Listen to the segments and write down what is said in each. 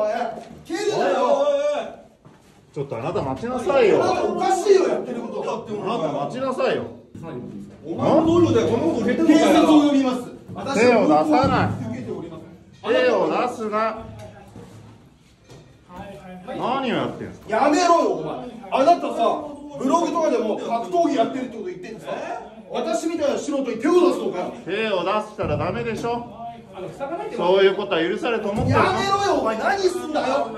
前蹴るなよちょっとあなた待ちなさいよあなたおかしいよやってることあなた待ちなさいよお前の道路でこのこと警察を呼びます手を出さない手を出すな何をやってんすかやめろよお前あなたさブログとかでも格闘技やってるってこと言ってんですか私みたいな素人に手を出すのか手を出したらダメでしょそういうことは許されると思ってやめろよお前。何すんだよ。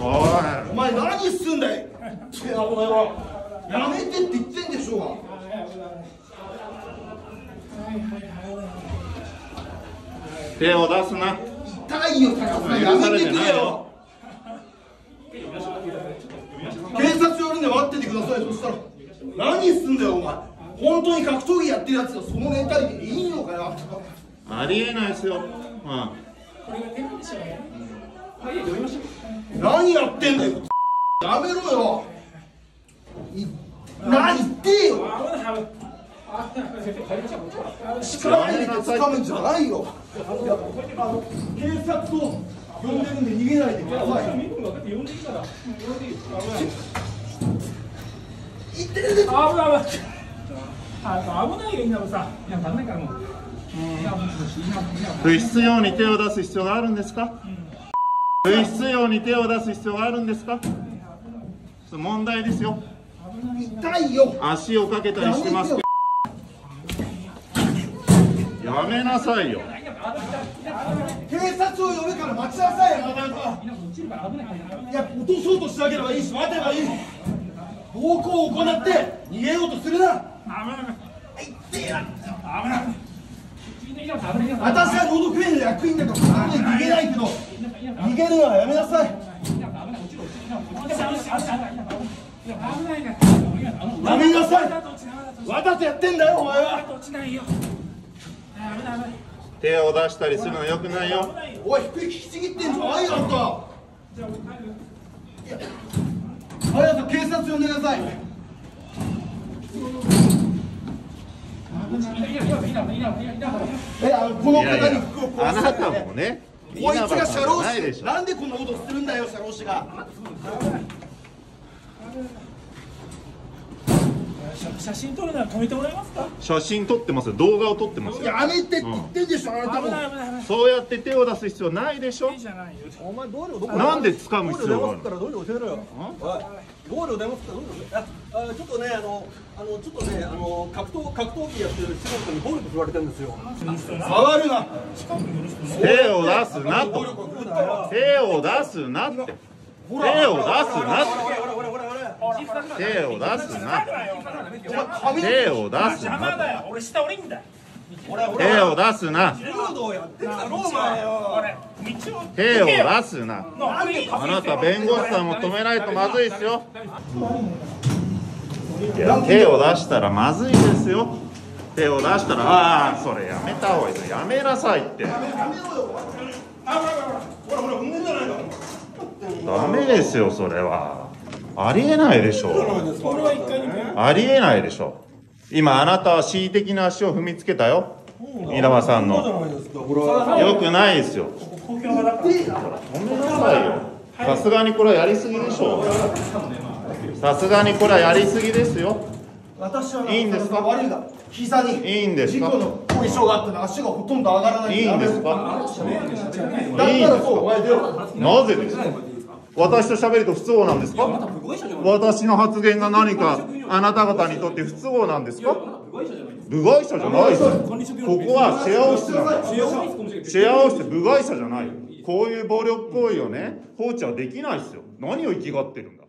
おお前何すんだよてお前はやめてって言ってんでしょうがい手を出すな痛いよ高さやめてくれよ警察呼んで待っててくださいそしたら何すんだよお前本当に格闘技やってるやつがそのメンタリティでいいのかよ。ありえないですよ、うん、何やってんだよ。やめろよ。い何言ってよ。力入れて掴むんじゃないよ。あの警察を呼んでるんで逃げないでください。言ってるで危ない危ないあ危ないよ稲葉さん。いや足んないからもう。稲葉も稲葉稲葉不必要に手を出す必要があるんですか？不必要に手を出す必要があるんですか？問題ですよ。痛いよ。足をかけたりしてますけど。やめなさいよ。警察を呼ぶから待ちなさいよいや落とそうとしなければいいし待てばいい。暴行を行って逃げようとするな私は喉クエの役員だからなんで逃げないけど逃げるのはやめなさい危ないやめなさいわざとやってんだよお前は手を出したりするのはよくないよおい低い引きちぎってんじゃないよあんたいや早く警察呼んでくださいえあのこの方に服をあなたもねこいつが社労ないでしょ士なんでこんなことするんだよ社労士が写真撮るなら止めてもらえますか？写真撮ってますよ。動画を撮ってますよ。やめてって言ってんでしょあなたも。危ない危ない危ない。そうやって手を出す必要ないでしょ？いいじゃないよ。お前どこなんで掴む必要？がある道路出ますから道路教えろよはい道路出ますから道路ああちょっとねあのあのちょっとねあの格闘格闘技やってる仕事に暴力振られてるんですよ。触るな。手を出すなと。手を出すなって。手を出すなって手を出すな。髪手を出すな。よ俺下降りんだよ手を出すな。手を出すなあなた弁護士さんも止めないとまずいですよ。いや手を出したらまずいですよ。手を出したらああそれやめた方がいいやめなさいって。ダメですよそれはありえないでしょありえないでしょ今あなたは恣意的な足を踏みつけたよ。稲葉さんの。よくないですよ。止めなさいよ。さすがにこれはやりすぎでしょさすがにこれはやりすぎですよ。私はいいんですか？悪いが膝にいいんですか？事故の後遺症があってね足がほとんど上がらないいいんですか？だったらそうお前出ろなぜですか？私と喋ると不都合なんですか？私の発言が何かあなた方にとって不都合なんですか？部外者じゃないですここはシェアオフィスなんだシェアオフィス部外者じゃない。こういう暴力行為をね放置はできないですよ。何を生きがってるんだ？